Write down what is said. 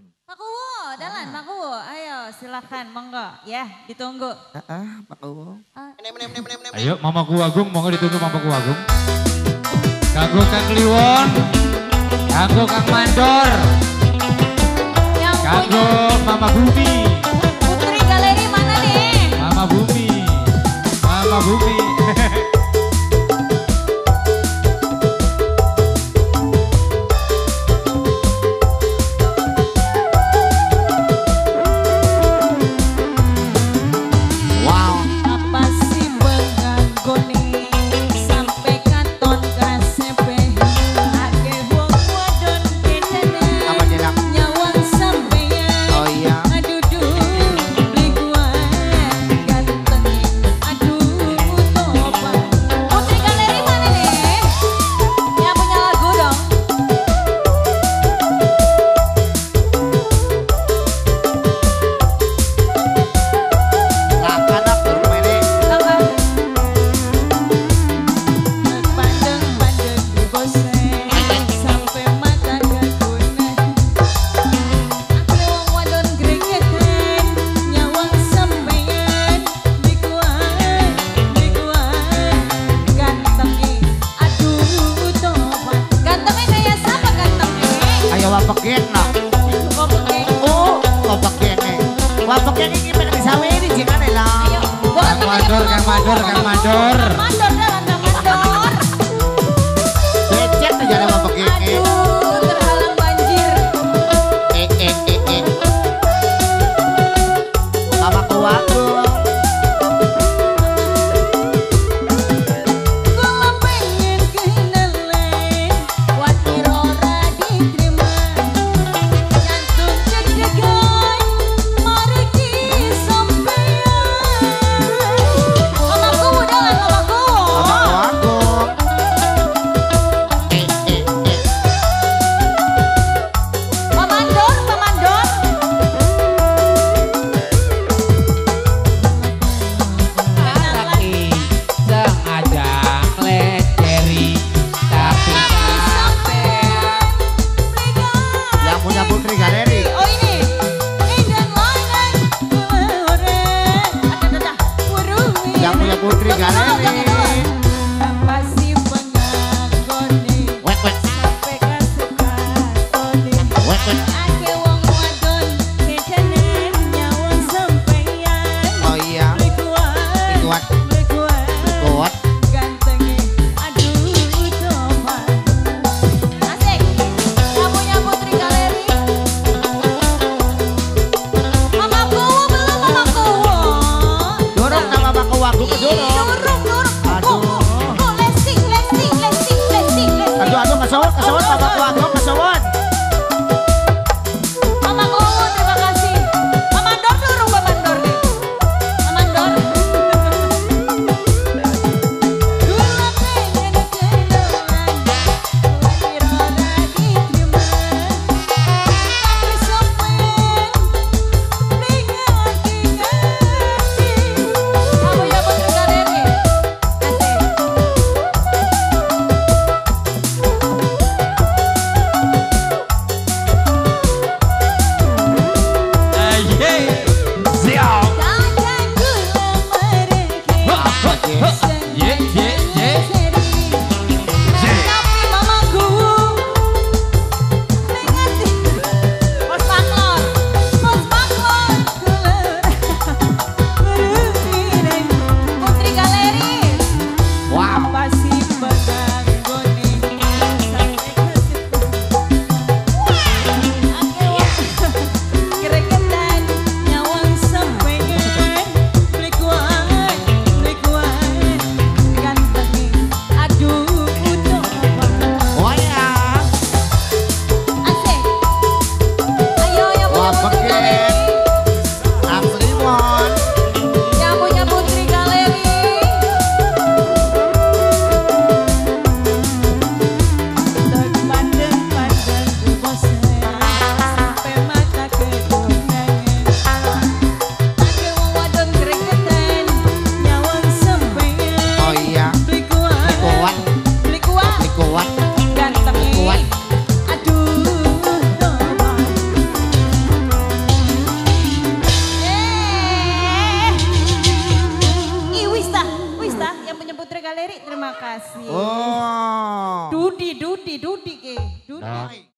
pak Makuwo, Dalan, ah. Makuwo. Ayo silakan monggo. Ya, ditunggu. Heeh, uh, uh, Ayo Mama Kuwagung, monggo ditunggu Mama Kuwagung. Kanggo Kang Kliwon, kanggo Kang Mandor, kanggo Mama Bumi. wabagena. Oh, wabagene. Wabagene ini pengen disaweri jangan lah. Kang Mandor, Kang Mandor, Kang Mandor. Putri Galeri. Kasih. Oh. Dudi, Dudi, Dudi ke. Dudi. Nah,